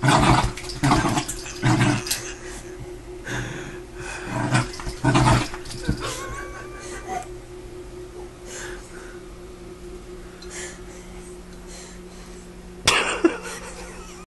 Oh,